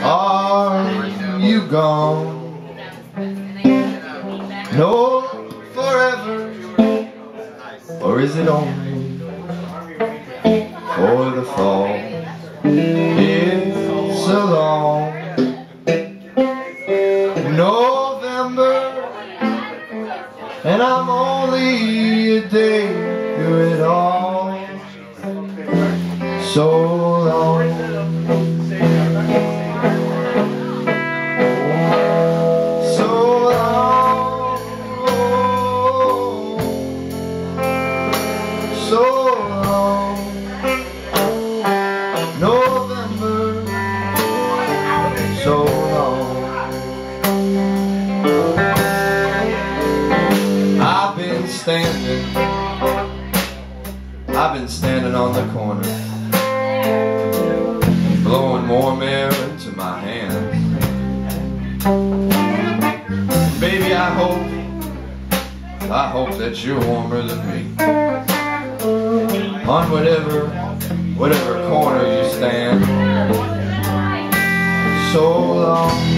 Are you gone? No, forever. Or is it only For the fall? It's a long. November And I'm only a day through it all. So So long. November So long. I've been standing I've been standing on the corner Blowing warm air into my hands. Baby, I hope I hope that you're warmer than me On whatever Whatever corner you stand. So long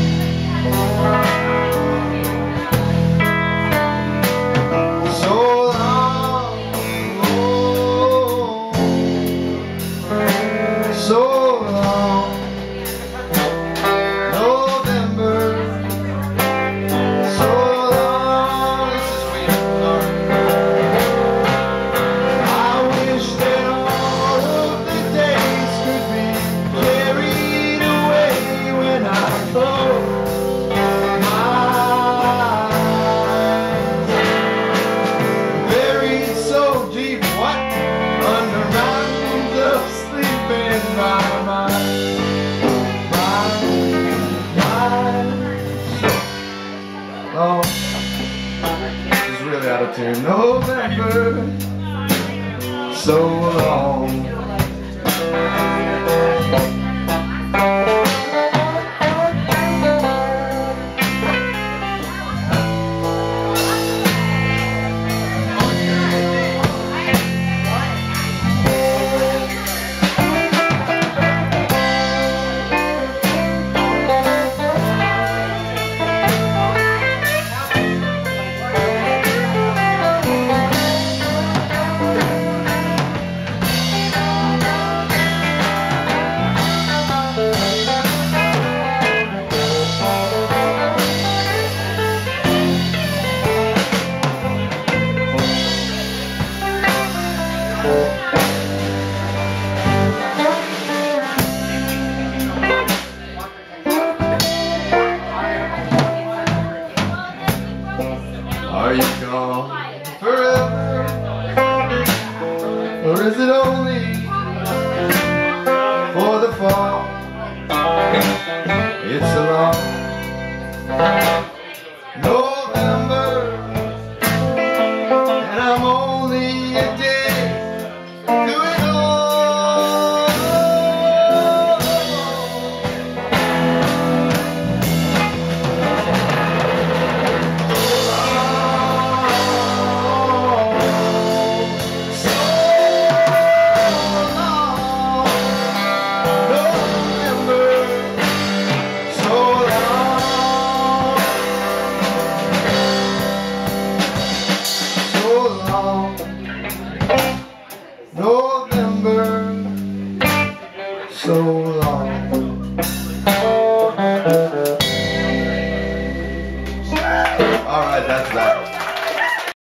Oh, this really out of tune. November so long. Are you gone forever? Or is it only for the fall? It's a long November,